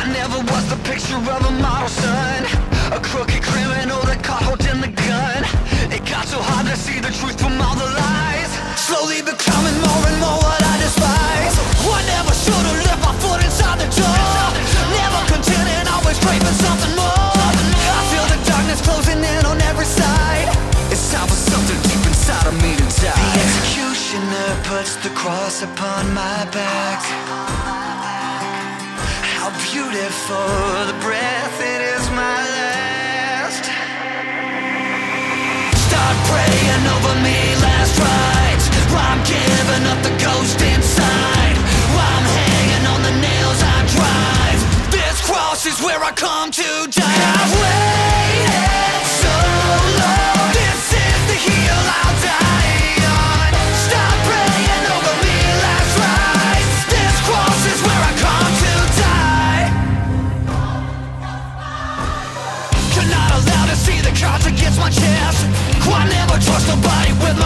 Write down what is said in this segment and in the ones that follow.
I never was the picture of a model son. A crooked criminal that caught holding the gun. It got so hard to see the truth from all the lies. Slowly becoming more and more what I despise. I never should've left my foot inside the door Never contented, always craving something more. I feel the darkness closing in on every side. It's time for something deep inside of me to die. The executioner puts the cross upon my back how beautiful the breath, it is my last. Start praying over me, last rites. I'm giving up the ghost inside. I'm hanging on the nails I drive. This cross is where I come to die.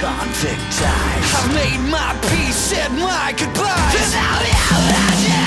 convict eyes. I made my peace, said my goodbyes. And now, now, now,